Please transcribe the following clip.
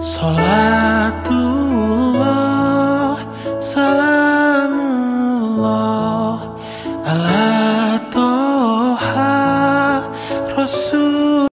Salatullah Salamullah Ala Toha Rasul.